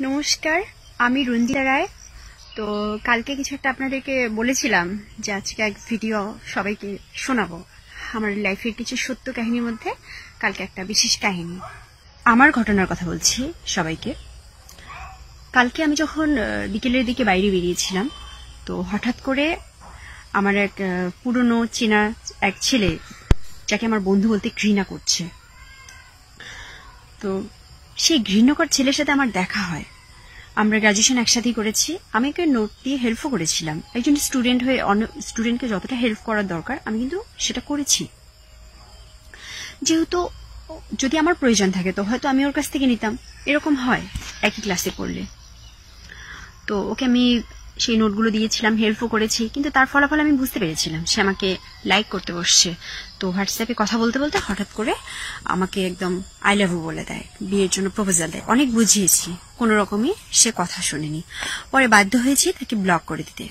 নমস্কার, আমি রঞ্জিতা রায়। তো কালকে কিছু একটা আপনাদেরকে বলেছিলাম যে আজকে এক ভিডিও সবাইকে শোনাবো, আমার লাইফের কিছু সত্য কাহিনীর মধ্যে কালকে একটা বিশেষ কাহিনী। আমার ঘটনার কথা বলছি সবাইকে। কালকে আমি যখন বিকেলের দিকে বাইরে বেরিয়েছিলাম, তো হঠাৎ করে আমার এক পুরনো চেনা এক ছেলে, যাকে আমার বন্ধু বলতে ঘৃণা করছে। তো সেই ঘৃণ্যকর ছেলের সাথে আমার দেখা হয়। আমরা গ্রাজুয়েশন একসাথেই করেছি। আমি ওকে নোট দিয়ে হেল্পও করেছিলাম। একজন স্টুডেন্ট হয়ে অন্য স্টুডেন্টকে যতটা হেল্প করার দরকার, আমি কিন্তু সেটা করেছি। যেহেতু যদি আমার প্রয়োজন থাকে, তো হয়তো আমি ওর কাছ থেকে নিতাম। এরকম হয়, একই ক্লাসে পড়লে। তো ওকে আমি সেই নোটগুলো দিয়েছিলাম হেল্পও করেছি, কিন্তু তার ফলাফল আমি বুঝতে পেরেছিলাম। সে আমাকে লাইক করতে বসছে। তো হোয়াটসঅ্যাপে কথা বলতে বলতে হঠাৎ করে আমাকে একদম আই লাভ ইউ বলে দেয়, বিয়ের জন্য প্রপোজাল দেয়। অনেক বুঝিয়েছি, কোনো রকমই সে কথা শোনেনি। পরে বাধ্য হয়েছি তাকে ব্লক করে দিতে।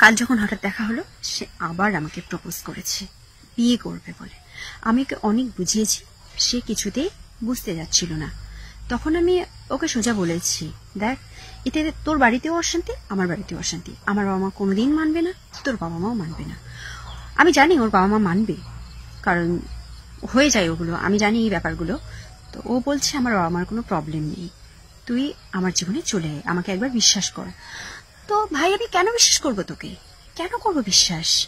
কাল যখন হঠাৎ দেখা হলো, সে আবার আমাকে প্রপোজ করেছে। বিয়ে করবে বলে। আমি অনেক বুঝিয়েছি, সে কিছুতেই বুঝতে যাচ্ছিল না। তখন আমি ওকে সোজা বলেছি, দেখ, এতে তোর বাড়িতেও অশান্তি, আমার বাড়িতেও অশান্তি। আমার বাবা মা কোনোদিন মানবে না, তোর বাবা মাও মানবে না। আমি জানি ওর বাবা মা মানবে, কারণ হয়ে যায় ওগুলো, আমি জানি এই ব্যাপারগুলো। তো ও বলছে, আমার বাবা মার কোনো প্রবলেম নেই। তুই আমার জীবনে চলে আয়, আমাকে একবার বিশ্বাস কর। তো ভাই, আমি কেন বিশ্বাস করব তোকে? কেন করব বিশ্বাস?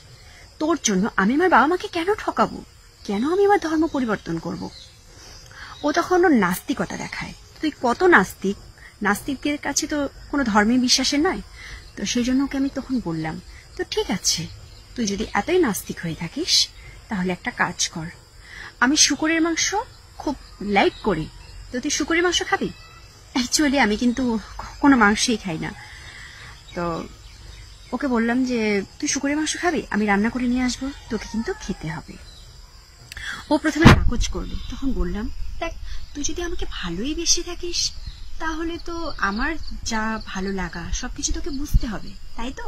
তোর জন্য আমি আমার বাবা মাকে কেন ঠকাবো? কেন আমি আমার ধর্ম পরিবর্তন করব? ও তখন ওর নাস্তিকতা দেখায়। তুই কত নাস্তিক? নাস্তিকদের কাছে তো কোনো ধর্মে বিশ্বাসের নয়। তো সেই জন্য ওকে আমি তখন বললাম, তো ঠিক আছে, তুই যদি এতই নাস্তিক হয়ে থাকিস, তাহলে একটা কাজ কর। আমি শুকরের মাংস খুব লাইক করি। তো তুই শুকরের মাংস খাবি? অ্যাকচুয়ালি আমি কিন্তু কোনো মাংসই খাই না। তো ওকে বললাম যে, তুই শুকরের মাংস খাবি? আমি রান্না করে নিয়ে আসব। তোকে কিন্তু খেতে হবে। ও প্রথমে নাকচ করল। তখন বললাম দেখ, তুই যদি আমাকে ভালোই বেশি থাকিস, তাহলে তো আমার যা ভালো লাগা, সবকিছু তোকে বুঝতে হবে, তাই তো?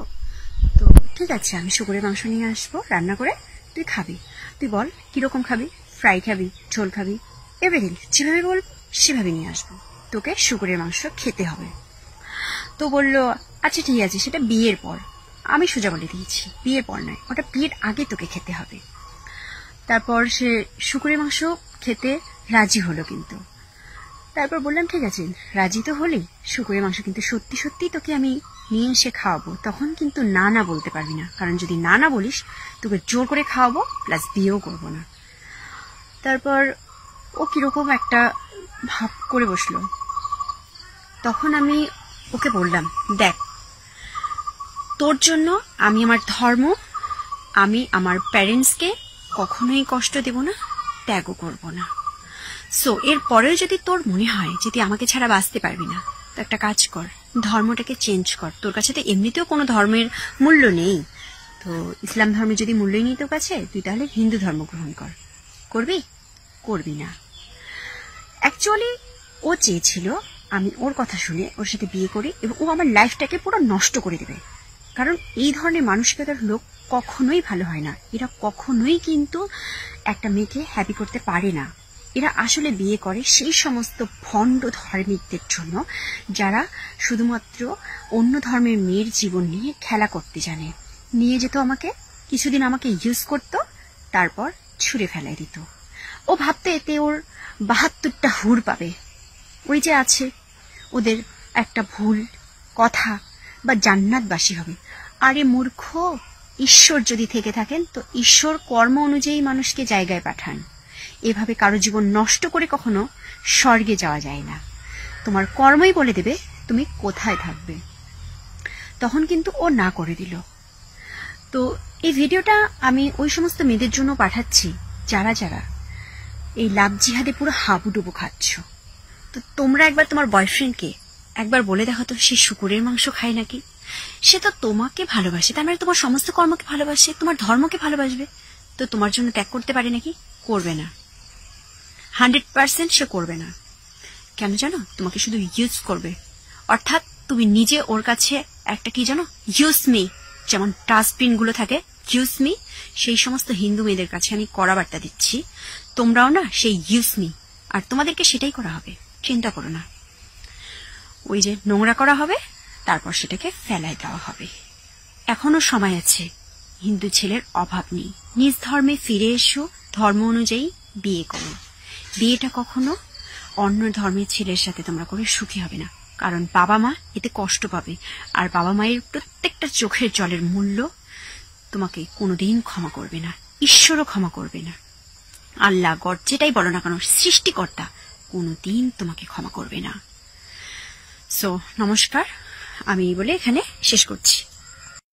তো ঠিক আছে, আমি শুকুরের মাংস নিয়ে আসব, রান্না করে তুই খাবি। তুই বল, কীরকম খাবি? ফ্রাই খাবি, ঝোল খাবি? এভরিথিং, যেভাবে বল, সেভাবে নিয়ে আসব। তোকে শুকুরের মাংস খেতে হবে। তো বলল আচ্ছা ঠিক আছে, সেটা বিয়ের পর। আমি সোজা বলে দিয়েছি, বিয়ের পর নয়, ওটা বিয়ের আগে তোকে খেতে হবে। তারপর সে শুকুরের মাংস খেতে রাজি হলো কিন্তু। তারপর বললাম, ঠিক আছে, রাজি তো হলি। শুকুরের মাংস কিন্তু সত্যি সত্যি তোকে আমি নিয়ে এসে খাওয়াবো। তখন কিন্তু না না বলতে পারবি না। কারণ যদি না না বলিস, তোকে জোর করে খাওয়াবো, প্লাস বিয়েও করব না। তারপর ও কীরকম একটা ভাব করে বসল। তখন আমি ওকে বললাম, দেখ, তোর জন্য আমি আমার ধর্ম, আমি আমার প্যারেন্টসকে কখনোই কষ্ট দেব না, ত্যাগও করব না। সো এর পরেও যদি তোর মনে হয় যে তুই আমাকে ছাড়া বাঁচতে পারবি না, তো একটা কাজ কর, ধর্মটাকে চেঞ্জ কর। তোর কাছে তো এমনিতেও কোনো ধর্মের মূল্য নেই। তো ইসলাম ধর্মে যদি মূল্যই নেই তোর কাছে, তুই তাহলে হিন্দু ধর্ম গ্রহণ কর। করবি? করবি না। অ্যাকচুয়ালি ও চেয়েছিল আমি ওর কথা শুনে ওর সাথে বিয়ে করি এবং ও আমার লাইফটাকে পুরো নষ্ট করে দেবে। কারণ এই ধরনের মানসিকতার লোক কখনোই ভালো হয় না। এরা কখনোই কিন্তু একটা মেয়েকে হ্যাপি করতে পারে না। এরা আসলে বিয়ে করে সেই সমস্ত ভণ্ড ধার্মিকদের জন্য, যারা শুধুমাত্র অন্য ধর্মের মেয়ের জীবন নিয়ে খেলা করতে জানে। নিয়ে যেত আমাকে, কিছুদিন আমাকে ইউজ করত, তারপর ছুঁড়ে ফেলাই দিত। ও ভাবতে এতে ওর বাহাত্তরটা হুর পাবে। ওই যে আছে, ওদের একটা ভুল কথা বা জান্নাতবাসী হবে। আরে মূর্খ, ঈশ্বর যদি থেকে থাকেন, তো ঈশ্বর কর্ম অনুযায়ী মানুষকে জায়গায় পাঠান। এভাবে কারও জীবন নষ্ট করে কখনো স্বর্গে যাওয়া যায় না। তোমার কর্মই বলে দেবে, তুমি কোথায় থাকবে। তখন কিন্তু ও না করে দিল। তো এই ভিডিওটা আমি ওই সমস্ত মেয়েদের জন্য পাঠাচ্ছি, যারা যারা এই লাভ জিহাদে পুরো হাবুডুবু খাচ্ছ। তো তোমরা একবার তোমার বয়ফ্রেন্ডকে একবার বলে দেখো তো, সে শুকুরের মাংস খায় নাকি? সে তো তোমাকে ভালোবাসে, তার মানে তোমার সমস্ত কর্মকে ভালোবাসে, তোমার ধর্মকে ভালোবাসবে। তো তোমার জন্য ত্যাগ করতে পারে নাকি? করবে না। হান্ড্রেড পার্সেন্ট সে করবে না। কেন জানো? তোমাকে শুধু ইউজ করবে। অর্থাৎ তুমি নিজে ওর কাছে একটা কি জানো? ইউজ মি যেমন ডাস্টবিনগুলো থাকে ইউজ মি সেই সমস্ত হিন্দু মেয়েদের কাছে আমি কড়া বার্তা দিচ্ছি। তোমরাও না সেই ইউজ মি আর তোমাদেরকে সেটাই করা হবে। চিন্তা করো না। ওই যে নোংরা করা হবে, তারপর সেটাকে ফেলায় দেওয়া হবে। এখনও সময় আছে। হিন্দু ছেলের অভাব নেই। নিজ ধর্মে ফিরে এসো, ধর্ম অনুযায়ী বিয়ে করো। বিয়েটা কখনো অন্য ধর্মের ছেলের সাথে তোমরা করে সুখী হবে না। কারণ বাবা মা এতে কষ্ট পাবে। আর বাবা মায়ের প্রত্যেকটা চোখের জলের মূল্য তোমাকে কোনোদিন ক্ষমা করবে না। ঈশ্বরও ক্ষমা করবে না। আল্লাহ গড যেটাই বলো না কেন, সৃষ্টিকর্তা কোনোদিন তোমাকে ক্ষমা করবে না। সো নমস্কার। আমি বলে এখানে শেষ করছি।